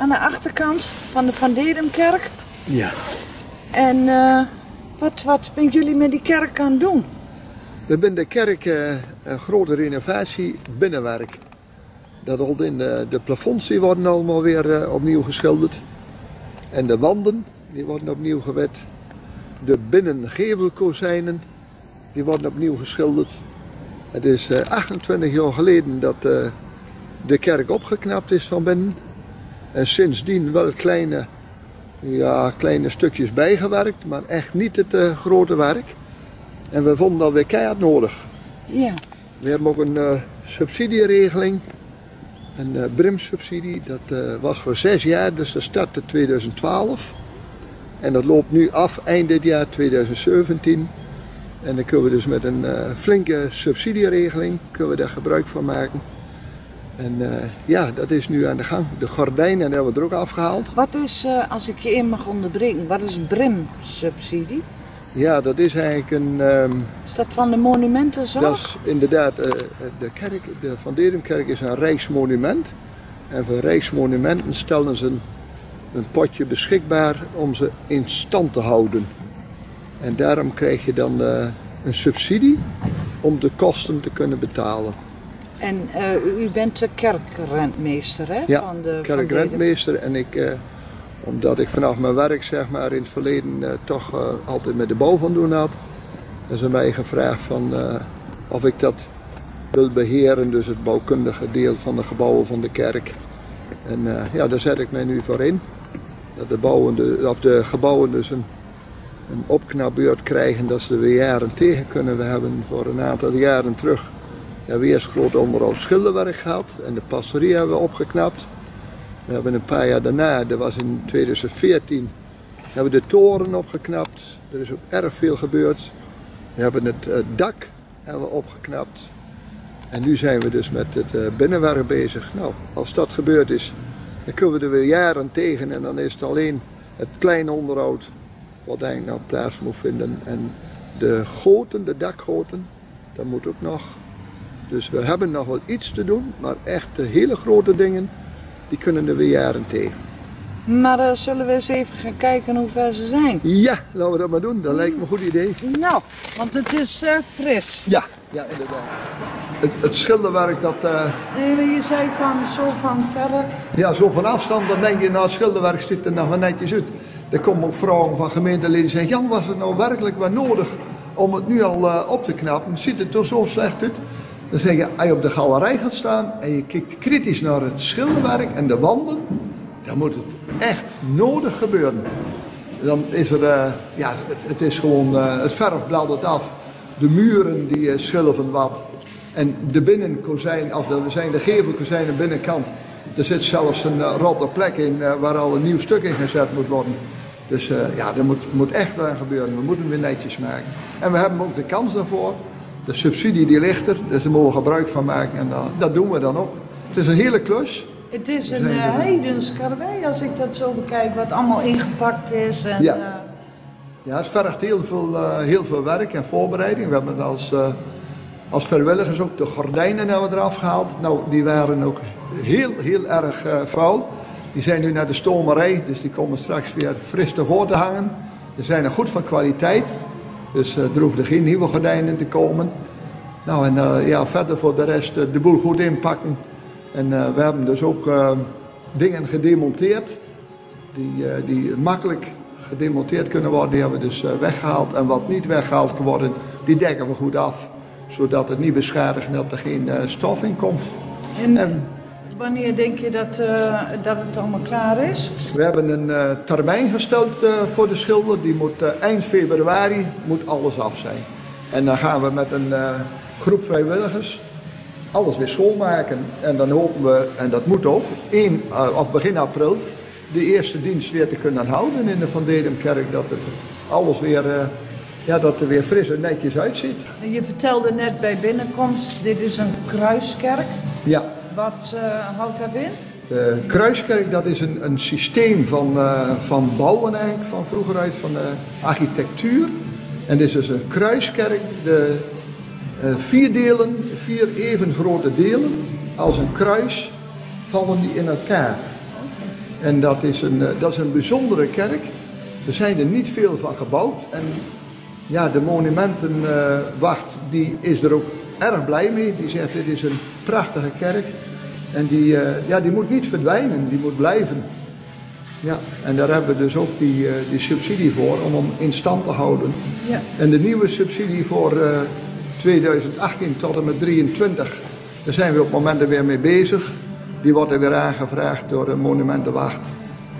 aan de achterkant van de Van Dedemkerk. Ja. En eh, wat, wat ben jullie met die kerk aan het doen? We hebben de kerk eh, een grote renovatie binnenwerk. Dat al in de, de plafonds die worden allemaal weer eh, opnieuw geschilderd. En de wanden die worden opnieuw gewet. De binnengevelkozijnen die worden opnieuw geschilderd. Het is eh, 28 jaar geleden dat eh, de kerk opgeknapt is van binnen. En sindsdien wel kleine, ja, kleine stukjes bijgewerkt, maar echt niet het eh, grote werk. En we vonden dat weer keihard nodig. Ja. We hebben ook een eh, subsidieregeling, een uh, BRIM-subsidie. Dat eh, was voor zes jaar, dus dat startte 2012. En dat loopt nu af eind dit jaar 2017. En dan kunnen we dus met een eh, flinke subsidieregeling kunnen we daar gebruik van maken. En eh, ja, dat is nu aan de gang. De gordijnen hebben we er ook afgehaald. Wat is, eh, als ik je in mag onderbreken, wat is BRIM-subsidie? Ja, dat is eigenlijk een... ehm, Is dat van de monumentenzorg? Dat is inderdaad, eh, de, kerk, de Van is een rijksmonument. En voor rijksmonumenten stellen ze een, een potje beschikbaar om ze in stand te houden. En daarom krijg je dan een subsidie om de kosten te kunnen betalen. En eh, u bent de kerkrentmeester, hè? Ja, van de, van kerkrentmeester en ik, eh, omdat ik vanaf mijn werk zeg maar in het verleden eh, toch altijd met de bouw van doen had, hebben ze mij gevraagd van of ik dat wil beheren, dus het bouwkundige deel van de gebouwen van de kerk. En ja, daar zet ik mij nu voor in. Dat de, bouwende, of de gebouwen dus een, een opknapbeurt krijgen, dat ze weer jaren tegen kunnen. We hebben voor een aantal jaren terug ja, weer eens groot onderhoud schilderwerk gehad en de pastorie hebben we opgeknapt. We hebben een paar jaar daarna, dat was in 2014, hebben we de toren opgeknapt. Er is ook erg veel gebeurd. We hebben het eh, dak hebben we opgeknapt. En nu zijn we dus met het eh, binnenwerk bezig. Nou, als dat gebeurd is, dan kunnen we er weer jaren tegen. En dan is het alleen het kleine onderhoud wat eigenlijk nou plaats moet vinden. En de goten, de dakgoten, dat moet ook nog. Dus we hebben nog wel iets te doen, maar echt de hele grote dingen, die kunnen er weer jaren tegen. Maar eh, zullen we eens even gaan kijken hoe ver ze zijn? Ja, laten we dat maar doen. Dat lijkt me een goed idee. Nou, want het is eh, fris. Ja, ja inderdaad. Het, het schilderwerk, dat, eh, Nee, je zei van zo van verre. ja, zo van afstand, dan denk je, nou, het schilderwerk ziet er nog wel netjes uit. Er komen ook vrouwen van gemeenteleden die zeggen, Jan, was het nou werkelijk wel nodig om het nu al op te knappen? Ziet het er zo slecht uit? Dan zeg je, als je op de galerij gaat staan en je kijkt kritisch naar het schilderwerk en de wanden, dan moet het echt nodig gebeuren. Dan is er, eh, ja, het, is gewoon, eh, het verf bladdert af. De muren die eh, schilven wat. En de binnenkozijn, of de, zijn de gevelkozijnen binnenkant. Er zit zelfs een rotte plek in waar al een nieuw stuk in gezet moet worden. Dus ja, er moet, moet echt wel gebeuren. We moeten weer netjes maken. En we hebben ook de kans daarvoor. De subsidie die ligt er, dus daar mogen we gebruik van maken. En eh, dat doen we dan ook. Het is een hele klus. Het is een uh, er- heidens karwei als ik dat zo bekijk, wat allemaal ingepakt is. En, Ja. eh, Ja, het vergt heel veel, eh, heel veel werk en voorbereiding. We hebben als, eh, als vrijwilligers ook de gordijnen hebben we eraf gehaald. Nou, die waren ook heel, heel erg eh, vuil. Die zijn nu naar de stomerij, dus die komen straks weer fris ervoor te hangen. Die zijn er goed van kwaliteit, dus eh, er hoeven geen nieuwe gordijnen te komen. Nou, en eh, ja, verder voor de rest eh, de boel goed inpakken. En we hebben dus ook dingen gedemonteerd die, die makkelijk gedemonteerd kunnen worden. Die hebben we dus eh, weggehaald. En wat niet weggehaald kan worden, die dekken we goed af. Zodat het niet beschadigt en dat er geen stof in komt. en En wanneer denk je dat, eh, dat het allemaal klaar is? we hebben een eh, termijn gesteld eh, voor de schilder. Die moet eind februari moet alles af zijn. En dan gaan we met een groep vrijwilligers alles weer schoonmaken. En dan hopen we, en dat moet ook, 1 eh, of begin april de eerste dienst weer te kunnen houden in de Van Dedemkerk. Dat het alles weer, ja, dat er weer fris en netjes uitziet. Je vertelde net bij binnenkomst, dit is een kruiskerk. Ja, Wat eh, houdt dat in? de Kruiskerk dat is een, een systeem van, eh, van bouwen eigenlijk, van vroeger uit, van de architectuur. En dit is dus een kruiskerk, de eh, vier delen, vier even grote delen, als een kruis, vallen die in elkaar. En dat is een, eh, dat is een bijzondere kerk. Er zijn er niet veel van gebouwd. En ja, de monumentenwacht die is er ook erg blij mee. Die zegt dit is een prachtige kerk. En die, eh, ja, die moet niet verdwijnen, die moet blijven. Ja, en daar hebben we dus ook die, eh, die subsidie voor om hem in stand te houden. Ja. En de nieuwe subsidie voor eh, 2018 tot en met 23, daar zijn we op het moment er weer mee bezig. Die wordt er weer aangevraagd door de Monumentenwacht.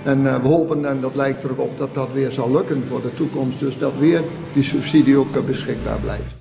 En eh, we hopen, en dat lijkt erop dat dat weer zal lukken voor de toekomst, dus dat weer die subsidie ook eh, beschikbaar blijft.